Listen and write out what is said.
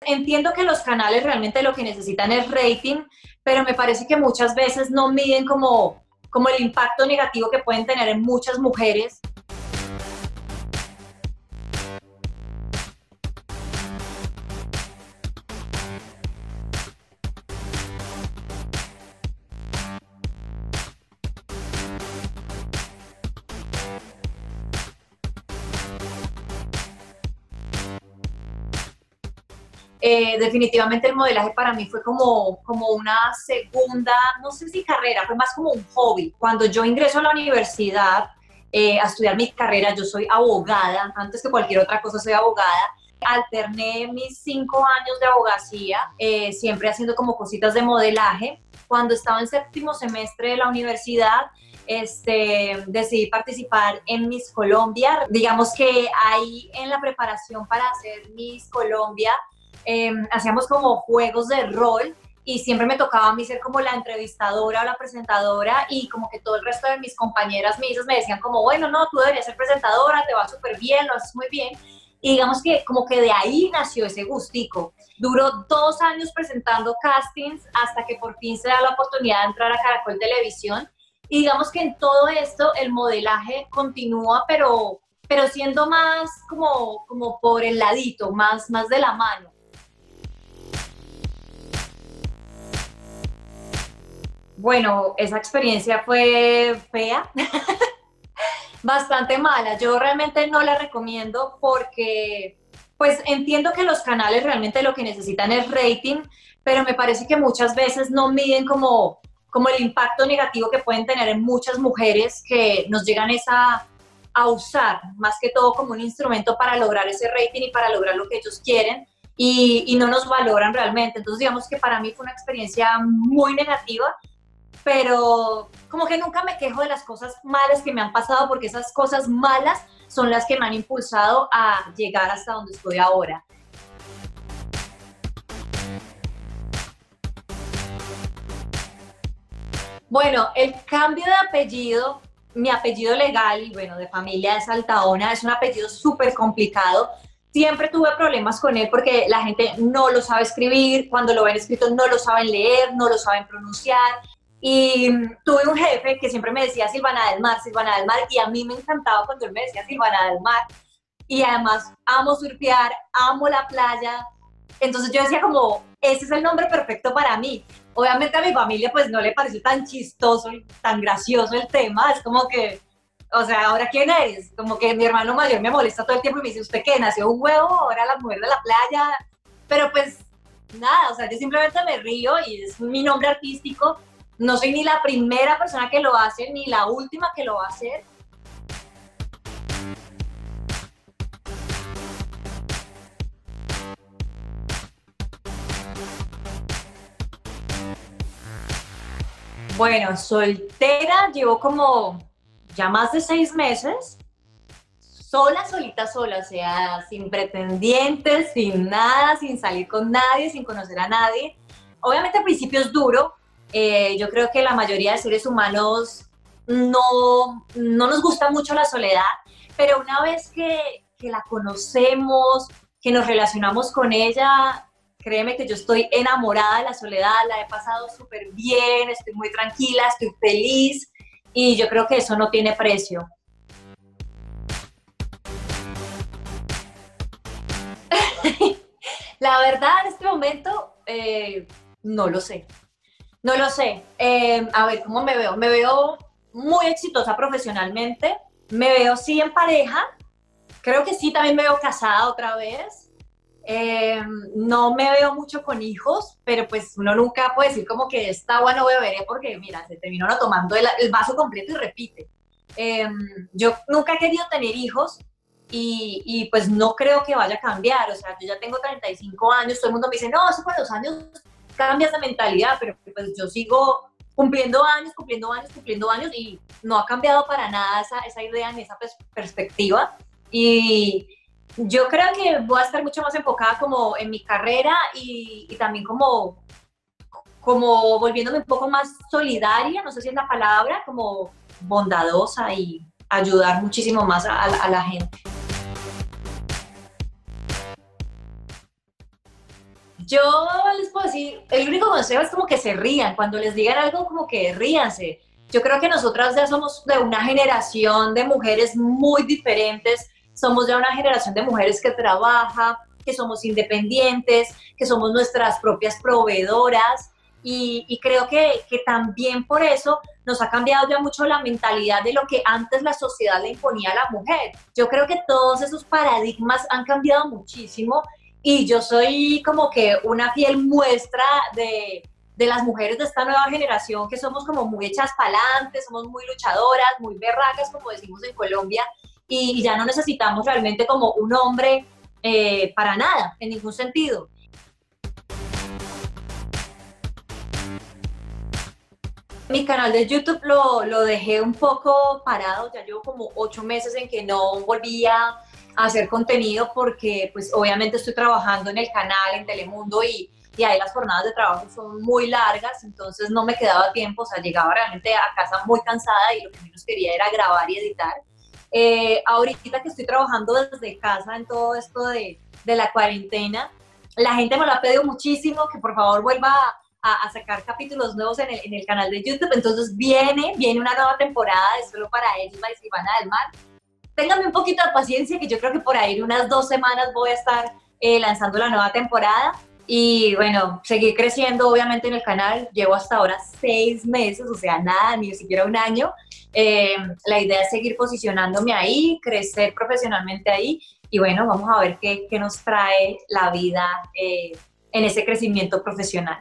Entiendo que los canales realmente lo que necesitan es rating, pero me parece que muchas veces no miden como, como el impacto negativo que pueden tener en muchas mujeres Eh, definitivamente el modelaje para mí fue como, como una segunda, no sé si carrera, fue más como un hobby. Cuando yo ingreso a la universidad eh, a estudiar mi carrera, yo soy abogada, antes que cualquier otra cosa soy abogada, alterné mis cinco años de abogacía, eh, siempre haciendo como cositas de modelaje. Cuando estaba en séptimo semestre de la universidad, este, decidí participar en Miss Colombia. Digamos que ahí en la preparación para hacer Miss Colombia, Em, hacíamos como juegos de rol y siempre me tocaba a mí ser como la entrevistadora o la presentadora y como que todo el resto de mis compañeras misas me decían como, bueno, no, tú deberías ser presentadora, te va súper bien, lo haces muy bien. Y digamos que como que de ahí nació ese gustico. Duró dos años presentando castings hasta que por fin se da la oportunidad de entrar a Caracol Televisión. Y digamos que en todo esto el modelaje continúa, pero, pero siendo más como, como por el ladito, más, más de la mano. Bueno, esa experiencia fue fea, bastante mala. Yo realmente no la recomiendo porque, pues entiendo que los canales realmente lo que necesitan es rating, pero me parece que muchas veces no miden como, como el impacto negativo que pueden tener en muchas mujeres que nos llegan esa, a usar, más que todo como un instrumento para lograr ese rating y para lograr lo que ellos quieren. Y, y no nos valoran realmente. Entonces, digamos que para mí fue una experiencia muy negativa pero como que nunca me quejo de las cosas malas que me han pasado porque esas cosas malas son las que me han impulsado a llegar hasta donde estoy ahora. Bueno, el cambio de apellido, mi apellido legal y bueno, de familia de Saltaona, es un apellido súper complicado. Siempre tuve problemas con él porque la gente no lo sabe escribir, cuando lo ven escrito no lo saben leer, no lo saben pronunciar. Y tuve un jefe que siempre me decía Silvana del Mar, Silvana del Mar, y a mí me encantaba cuando él me decía Silvana del Mar. Y además amo surfear, amo la playa. Entonces yo decía como, ese es el nombre perfecto para mí. Obviamente a mi familia pues no le pareció tan chistoso, tan gracioso el tema. Es como que, o sea, ¿ahora quién eres? Como que mi hermano mayor me molesta todo el tiempo y me dice, ¿usted qué? ¿Nació un huevo? ¿Ahora la mujer de la playa? Pero pues nada, o sea, yo simplemente me río y es mi nombre artístico no soy ni la primera persona que lo hace, ni la última que lo va a hacer. Bueno, soltera, llevo como ya más de seis meses, sola, solita, sola, o sea, sin pretendientes, sin nada, sin salir con nadie, sin conocer a nadie. Obviamente al principio es duro, eh, yo creo que la mayoría de seres humanos no, no nos gusta mucho la soledad, pero una vez que, que la conocemos, que nos relacionamos con ella, créeme que yo estoy enamorada de la soledad, la he pasado súper bien, estoy muy tranquila, estoy feliz y yo creo que eso no tiene precio. la verdad, en este momento, eh, no lo sé. No lo sé. Eh, a ver, ¿cómo me veo? Me veo muy exitosa profesionalmente. Me veo sí en pareja. Creo que sí, también me veo casada otra vez. Eh, no me veo mucho con hijos, pero pues uno nunca puede decir como que esta agua no beberé porque, mira, se terminó no tomando el, vaso completo y repite. Eh, yo nunca he querido tener hijos y, y, pues no creo que vaya a cambiar. O sea, yo ya tengo 35 años, todo el mundo me dice, no, eso con los años cambias de mentalidad, pero pues yo sigo cumpliendo años, cumpliendo años, cumpliendo años y no ha cambiado para nada esa, esa idea ni esa perspectiva. Y yo creo que voy a estar mucho más enfocada como en mi carrera y, también como, como volviéndome un poco más solidaria, no sé si es la palabra, como bondadosa y ayudar muchísimo más a la gente. Yo les puedo decir, el único consejo es como que se rían, cuando les digan algo como que ríanse. Yo creo que nosotras ya somos de una generación de mujeres muy diferentes, somos ya una generación de mujeres que trabaja, que somos independientes, que somos nuestras propias proveedoras y, creo que, que, también por eso nos ha cambiado ya mucho la mentalidad de lo que antes la sociedad le imponía a la mujer. Yo creo que todos esos paradigmas han cambiado muchísimo y yo soy como que una fiel muestra de, de las mujeres de esta nueva generación que somos como muy hechas para adelante, somos muy luchadoras, muy berracas, como decimos en Colombia, y ya no necesitamos realmente como un hombre eh, para nada, en ningún sentido. Mi canal de YouTube lo, lo, dejé un poco parado, ya llevo como ocho meses en que no volvía a hacer contenido porque pues obviamente estoy trabajando en el canal, en Telemundo y, y ahí las jornadas de trabajo son muy largas, entonces no me quedaba tiempo, o sea, llegaba realmente a casa muy cansada y lo que menos quería era grabar y editar. Eh, ahorita que estoy trabajando desde casa en todo esto de, de, la cuarentena, la gente me lo ha pedido muchísimo, que por favor vuelva a, a sacar capítulos nuevos en el, en el, canal de YouTube. Entonces viene, viene una nueva temporada de Solo para ellos, la Silvana del Mar. Ténganme un poquito de paciencia, que yo creo que por ahí en unas dos semanas voy a estar eh, lanzando la nueva temporada. Y bueno, seguir creciendo obviamente en el canal. Llevo hasta ahora seis meses, o sea, nada, ni siquiera un año. Eh, la idea es seguir posicionándome ahí, crecer profesionalmente ahí y bueno, vamos a ver qué, nos trae la vida eh, en ese crecimiento profesional.